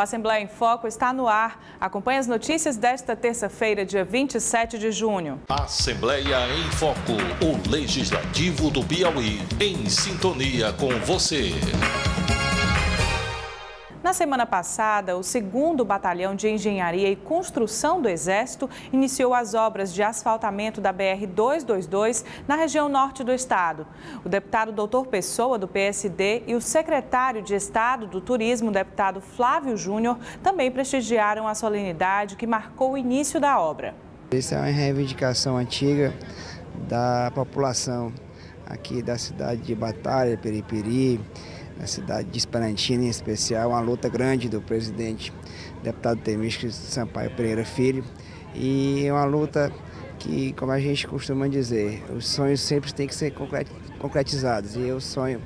Assembleia em Foco está no ar. Acompanhe as notícias desta terça-feira, dia 27 de junho. Assembleia em Foco, o Legislativo do Piauí, em sintonia com você. Na semana passada, o 2 Batalhão de Engenharia e Construção do Exército iniciou as obras de asfaltamento da BR-222 na região norte do estado. O deputado doutor Pessoa, do PSD, e o secretário de Estado do Turismo, deputado Flávio Júnior, também prestigiaram a solenidade que marcou o início da obra. Essa é uma reivindicação antiga da população aqui da cidade de Batalha, Peripiri, na cidade de Esperantina em especial, uma luta grande do presidente deputado Temísticos Sampaio Pereira Filho e uma luta que, como a gente costuma dizer, os sonhos sempre têm que ser concretizados e o sonho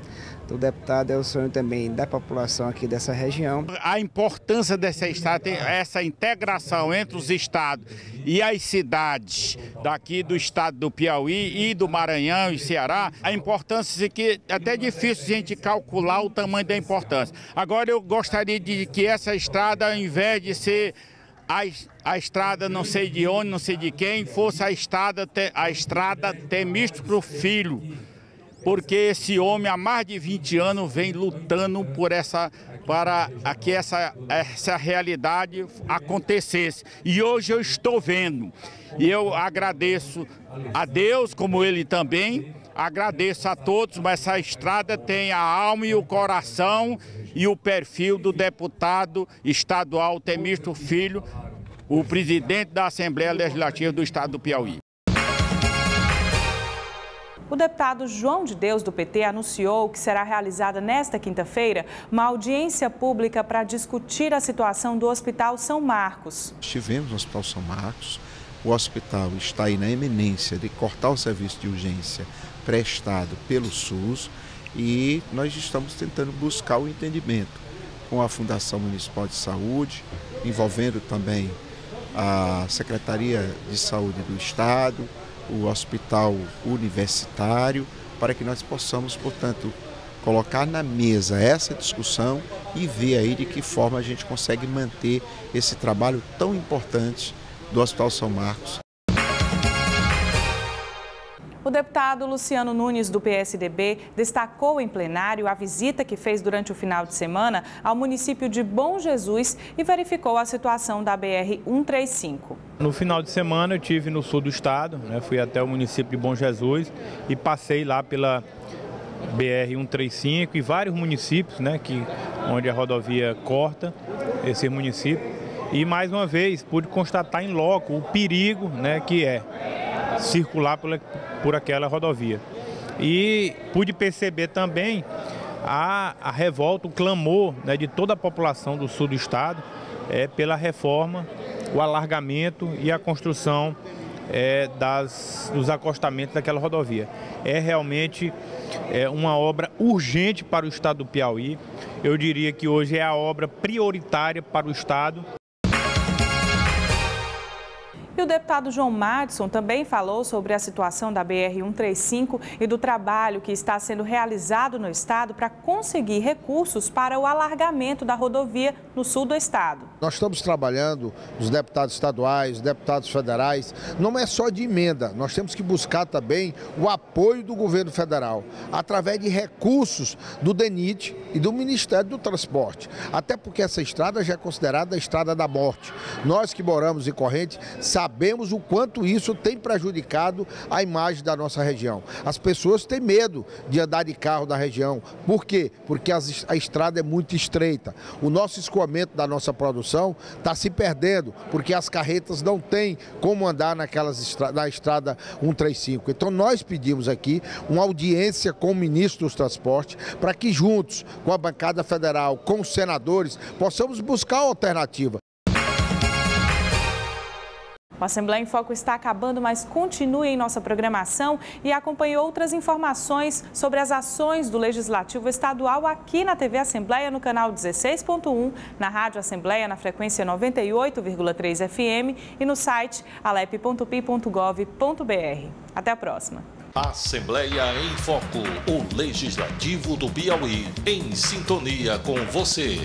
do deputado é o sonho também da população aqui dessa região. A importância dessa estrada, essa integração entre os estados e as cidades daqui do estado do Piauí e do Maranhão e Ceará, a importância que é até difícil a gente calcular o tamanho da importância. Agora eu gostaria de que essa estrada, ao invés de ser a, a, estrada não sei de onde, não sei de quem, fosse a estrada, a estrada Temístro Filho porque esse homem há mais de 20 anos vem lutando por essa para que essa, essa realidade acontecesse. E hoje eu estou vendo. E eu agradeço a Deus, como ele também, agradeço a todos, mas essa estrada tem a alma e o coração e o perfil do deputado estadual Temístro Filho, o presidente da Assembleia Legislativa do Estado do Piauí. O deputado João de Deus, do PT, anunciou que será realizada nesta quinta-feira uma audiência pública para discutir a situação do Hospital São Marcos. Estivemos no Hospital São Marcos, o hospital está aí na eminência de cortar o serviço de urgência prestado pelo SUS e nós estamos tentando buscar o entendimento com a Fundação Municipal de Saúde, envolvendo também a Secretaria de Saúde do Estado, o hospital universitário, para que nós possamos, portanto, colocar na mesa essa discussão e ver aí de que forma a gente consegue manter esse trabalho tão importante do Hospital São Marcos deputado Luciano Nunes, do PSDB, destacou em plenário a visita que fez durante o final de semana ao município de Bom Jesus e verificou a situação da BR-135. No final de semana eu tive no sul do estado, né, fui até o município de Bom Jesus e passei lá pela BR-135 e vários municípios, né, que, onde a rodovia corta esse município. E mais uma vez pude constatar em loco o perigo né, que é circular por, por aquela rodovia. E pude perceber também a, a revolta, o clamor né, de toda a população do sul do estado é, pela reforma, o alargamento e a construção é, das, dos acostamentos daquela rodovia. É realmente é, uma obra urgente para o estado do Piauí. Eu diria que hoje é a obra prioritária para o estado. O deputado João Madison também falou sobre a situação da BR-135 e do trabalho que está sendo realizado no estado para conseguir recursos para o alargamento da rodovia no sul do estado. Nós estamos trabalhando, os deputados estaduais, os deputados federais, não é só de emenda, nós temos que buscar também o apoio do governo federal, através de recursos do DENIT e do Ministério do Transporte. Até porque essa estrada já é considerada a estrada da morte. Nós que moramos em Corrente sabemos sabemos o quanto isso tem prejudicado a imagem da nossa região. As pessoas têm medo de andar de carro na região. Por quê? Porque as, a estrada é muito estreita. O nosso escoamento da nossa produção está se perdendo, porque as carretas não têm como andar naquelas estra na estrada 135. Então nós pedimos aqui uma audiência com o ministro dos Transportes para que juntos com a bancada federal, com os senadores, possamos buscar alternativa. O Assembleia em Foco está acabando, mas continue em nossa programação e acompanhe outras informações sobre as ações do Legislativo Estadual aqui na TV Assembleia, no canal 16.1, na Rádio Assembleia, na frequência 98,3 FM e no site alep.pi.gov.br. Até a próxima. Assembleia em Foco, o Legislativo do Piauí, em sintonia com você.